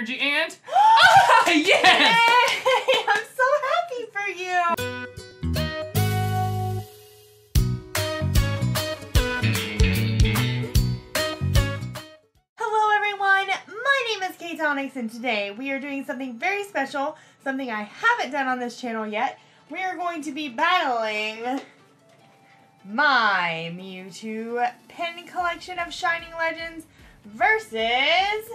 energy and yes! Yay! I'm so happy for you. Hello everyone, my name is Kaytonix and today we are doing something very special, something I haven't done on this channel yet. We are going to be battling my Mewtwo pin collection of Shining Legends versus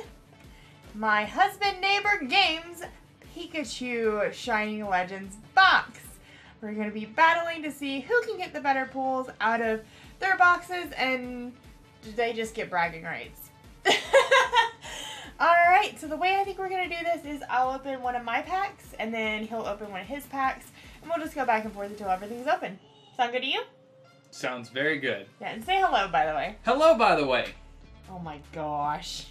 my husband Naybor Games Pikachu Shining Legends box. We're going to be battling to see who can get the better pulls out of their boxes and they just get bragging rights. Alright, so the way I think we're going to do this is I'll open one of my packs and then he'll open one of his packs and we'll just go back and forth until everything's open. Sound good to you? Sounds very good. Yeah, and say hello by the way. Hello, by the way. Oh my gosh.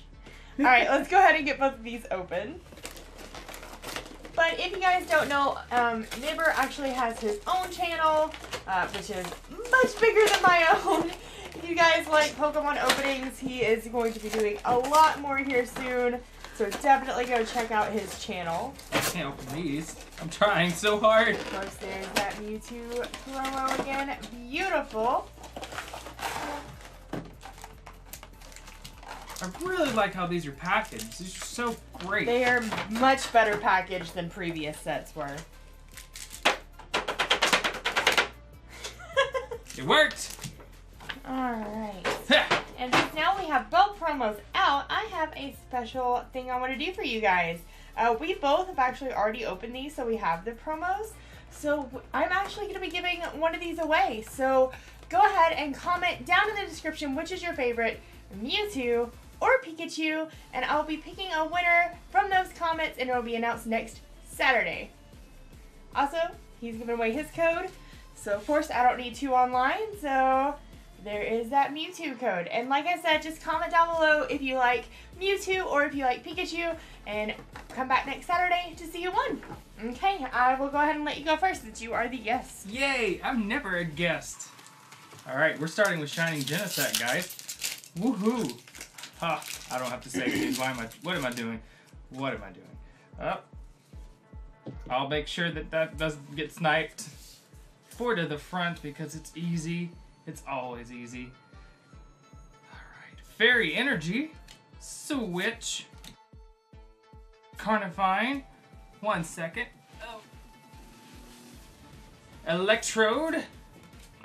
Alright, let's go ahead and get both of these open. But if you guys don't know, um, Naybor actually has his own channel, uh, which is much bigger than my own. If you guys like Pokemon openings, he is going to be doing a lot more here soon. So definitely go check out his channel. I can't open these. I'm trying so hard. Of course, there's that Mewtwo promo again. Beautiful. I really like how these are packaged. These are so great. They are much better packaged than previous sets were. It worked. Alright. And since now we have both promos out, I have a special thing I want to do for you guys. Uh, we both have actually already opened these, so we have the promos. So I'm actually going to be giving one of these away. So go ahead and comment down in the description which is your favorite Mewtwo or Pikachu, and I'll be picking a winner from those comments, and it will be announced next Saturday. Also, he's giving away his code, so of course I don't need two online, so there is that Mewtwo code. And like I said, just comment down below if you like Mewtwo or if you like Pikachu, and come back next Saturday to see who won. Okay, I will go ahead and let you go first since you are the guest. Yay! I'm never a guest. All right, we're starting with Shining Genesect, guys. Woohoo! Ha! I don't have to say these. Why am I? What am I doing? What am I doing? Up. I'll make sure that that doesn't get sniped. Four to the front because it's easy. It's always easy. All right. Fairy Energy. Switch. Carnivine. One second. Oh. Electrode.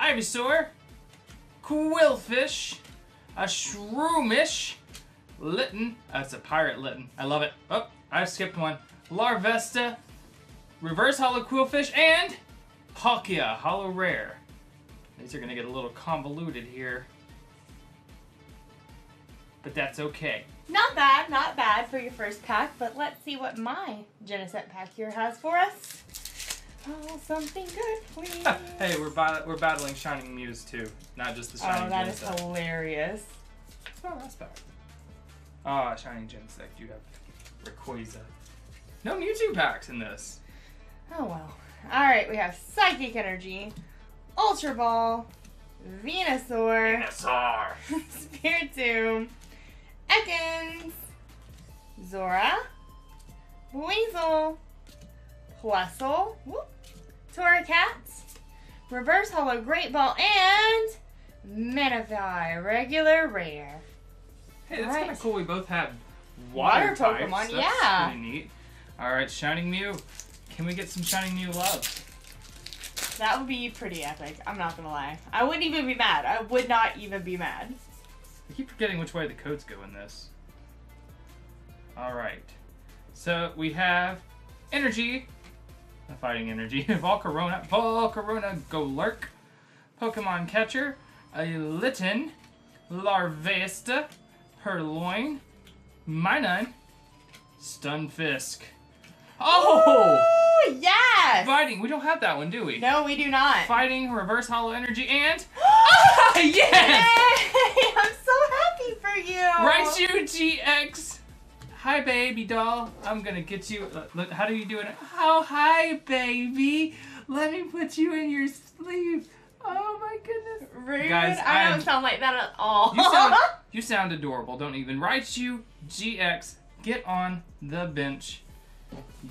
Ivysaur. Qwilfish. A Shroomish. Litten. That's a pirate Litten. I love it. Oh, I skipped one. Larvesta. Reverse Holo Qwilfish. And Palkia Holo Rare. These are going to get a little convoluted here. But that's okay. Not bad, not bad for your first pack, but let's see what my Genesect pack here has for us. Oh, something good, please. hey, we're, bat- we're battling Shining Muse too, not just the oh, Shining oh, that is Genesect. hilarious. Oh, that's bad. Ah, Shining Genesect, you have Rayquaza. No Mewtwo packs in this. Oh well. Alright, we have Psychic Energy, Ultra Ball, Venusaur, Venusaur. Spiritomb, Ekans, Zorua, Weasel, Plusle, whoop, Torracat, Reverse Holo Great Ball, and Manaphy, regular rare. Hey, that's Alright. kind of cool. We both have water, Water types. Pokemon, That's yeah. pretty neat. All right, Shining Mew. Can we get some Shining Mew love? That would be pretty epic. I'm not gonna lie. I wouldn't even be mad. I would not even be mad. I keep forgetting which way the codes go in this. All right. So we have energy, the fighting energy, Volcarona, Volcarona Golurk, Pokemon Catcher, a Litten, Larvesta, Purrloin, Minun, Stunfisk. Oh! Oh yes! Fighting. We don't have that one, do we? No, we do not. Fighting, Reverse Holo Energy, and ah, Yay! yes! I'm so happy for you. Raichu GX. Hi, baby doll. I'm gonna get you. Look, look, how do you do it? Oh, hi, baby. Let me put you in your sleeve. Oh my goodness. Rude. Guys, I don't sound like that at all. You sound you sound adorable. Don't even write you. GX get on the bench.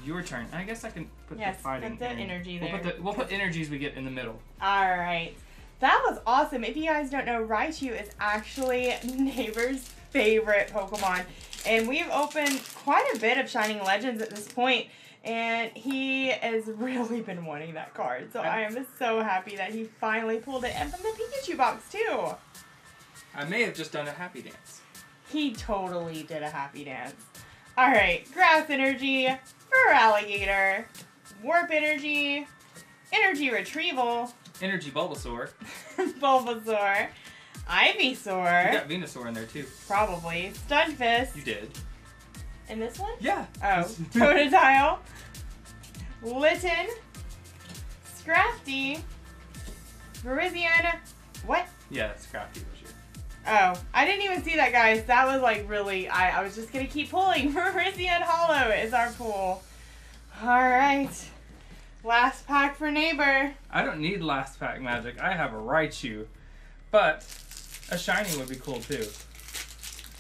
Your turn. I guess I can put Yes, the fighting. put the in. energy We'll put there. the we'll put energies we get in the middle. All right. That was awesome. If you guys don't know, Raichu is actually Naybor's favorite Pokemon. And we've opened quite a bit of Shining Legends at this point, And he has really been wanting that card. So I am so happy that he finally pulled it. And from the Pikachu box, too. I may have just done a happy dance. He totally did a happy dance. Alright, Grass Energy, Feraligatr, Warp Energy, Energy Retrieval, Energy Bulbasaur. Bulbasaur, Ivysaur. You got Venusaur in there too. probably, Stunfisk, You did. And this one? Yeah. Oh, Totodile, Litten, Scrafty, Virizion, what? Yeah, Scrafty was your. Oh, I didn't even see that, guys. That was like really. I, I was just gonna keep pulling. Virizion Holo is our pool. All right, last pack for Naybor. I don't need last pack magic. I have a Raichu, but a shiny would be cool too.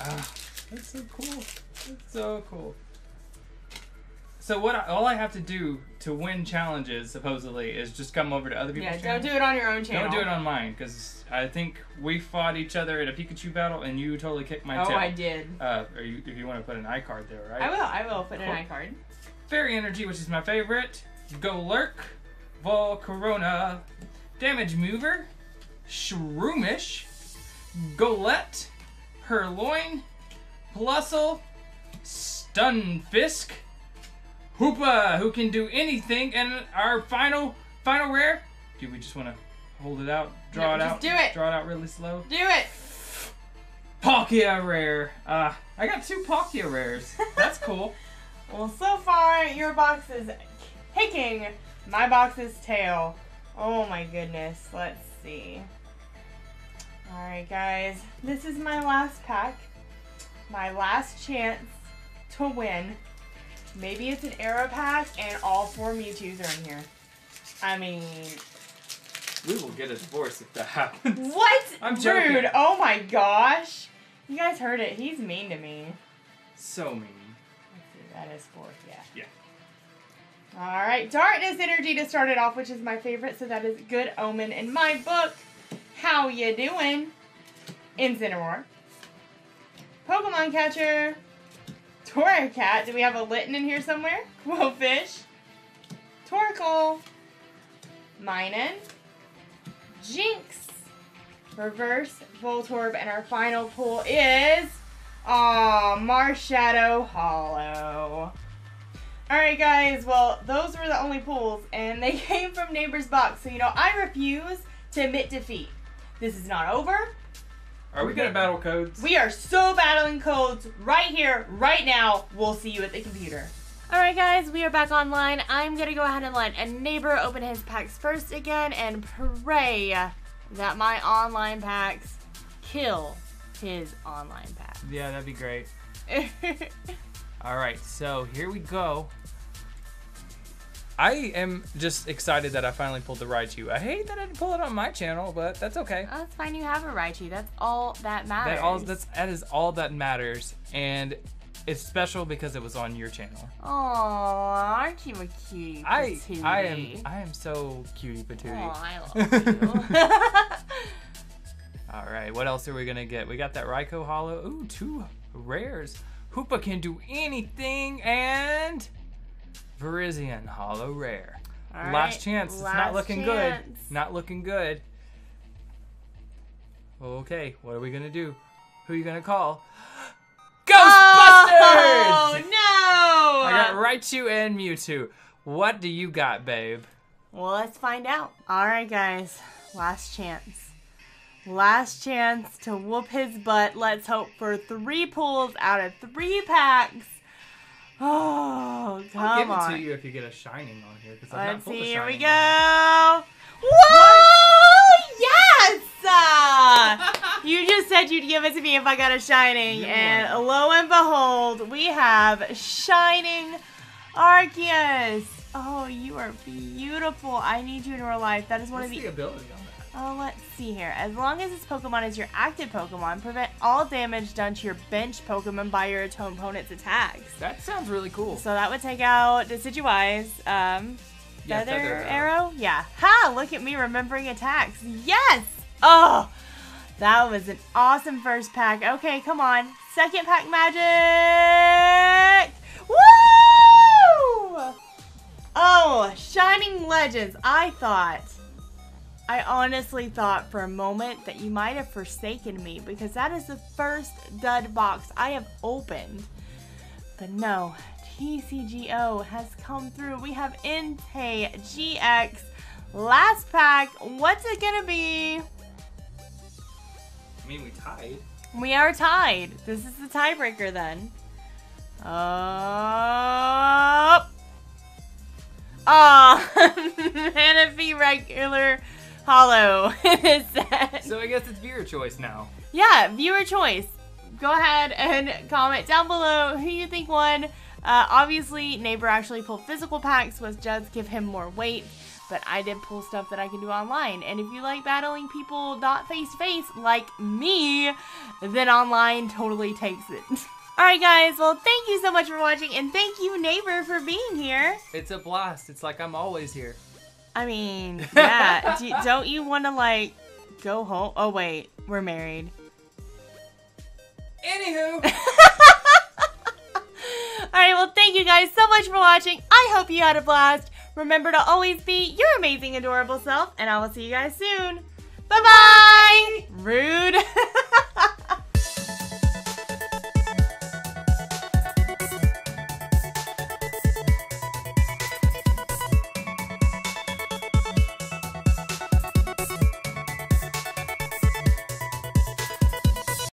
Ah, that's so cool. That's so cool. So what? I, all I have to do to win challenges supposedly is just come over to other people's Yeah, don't do it on your own channel. Don't do it on mine because I think we fought each other in a Pikachu battle and you totally kicked my Oh, tail. I did. Uh, or you, if you want to put an iCard there, right? I will. I will put an Cool. iCard. Fairy Energy, which is my favorite. Golurk, Volcarona, Damage Mover, Shroomish, Golett, Herloin, Plusle, Stunfisk, Hoopa, who can do anything, and our final, final rare. Do we just want to hold it out, draw No, it just out, do it. draw it out really slow? Do it. Palkia rare. Uh, I got two Palkia rares. That's cool. Well, so far your box is kicking my box's tail. Oh my goodness. Let's see. Alright, guys. This is my last pack. My last chance to win. Maybe it's an error pack and all four Mewtwo's are in here. I mean, We will get a divorce if that happens. what? I'm joking. Rude. Oh my gosh. You guys heard it. He's mean to me. So mean. Let's see, that is fourth, yeah. Yeah. All right, Darkness Energy to start it off, which is my favorite, so that is Good Omen in my book. How you doing? Incineroar. Pokemon Catcher. Torracat. Do we have a Litten in here somewhere? Qwilfish. Torkoal. Minun. Jynx. Reverse Voltorb, and our final pull is Aw, Marshadow Holo. Alright, guys, well, those were the only pulls, and they came from Naybor's Box, so you know, I refuse to admit defeat. This is not over. Are we gonna battle codes? We are so battling codes right here, right now. We'll see you at the computer. Alright, guys, we are back online. I'm gonna go ahead and let a Naybor open his packs first again and pray that my online packs kill his online packs. Yeah, that'd be great. All right, so here we go. I am just excited that I finally pulled the Raichu. I hate that I didn't pull it on my channel, but that's okay. Oh, that's fine. You have a Raichu. That's all that matters. That all that's that is all that matters, and it's special because it was on your channel. Aw, aren't you a cutie I patootie? I am I am so cutie patootie. Aw, I love you. All right, what else are we gonna get? We got that Raikou Holo. Ooh, two rares. Hoopa can do anything, and Virizion Holo Rare. Last chance. It's not looking chance. good. Not looking good. Okay, what are we gonna do? Who are you gonna call? Ghostbusters! Oh no! I got Raichu and Mewtwo. What do you got, babe? Well, let's find out. All right, guys. Last chance. Last chance to whoop his butt. Let's hope for three pulls out of three packs. Oh, come I'll give on. it to you if you get a shining on here. 'cause I've not Let's a see. Here we go. Whoa! Yes! Uh, you just said you'd give it to me if I got a shining, You and won. lo and behold, we have shining Arceus. Oh, you are beautiful. I need you in real life. That is one What's of the the ability on that? Oh, let's see here. As long as this Pokemon is your active Pokemon, prevent all damage done to your bench Pokemon by your opponent's attacks. That sounds really cool. So that would take out Decidueye's um, Yeah, feather, Feather arrow. Arrow. Yeah. Ha! Look at me remembering attacks. Yes! Oh! That was an awesome first pack. Okay, come on. Second pack magic! Woo! Oh, Shining Legends. I thought, I honestly thought for a moment that you might have forsaken me because that is the first dud box I have opened. But no, TCGO has come through. We have Entei GX. Last pack. What's it gonna be? I mean, we tied. We are tied. This is the tiebreaker then. Up. Oh, Manaphy regular holo. So I guess it's viewer choice now. yeah, viewer choice. Go ahead and comment down below who you think won. Uh, obviously, Naybor actually pulled physical packs, which does give him more weight. But I did pull stuff that I can do online. And if you like battling people not face to face, like me, then online totally takes it. Alright, guys. Well, thank you so much for watching. And thank you, Naybor, for being here. It's a blast. It's like I'm always here. I mean, yeah. do, don't you want to, like, go home? Oh, wait. We're married. Anywho. Alright, well, thank you guys so much for watching. I hope you had a blast. Remember to always be your amazing, adorable self, and I will see you guys soon. Bye bye! Rude.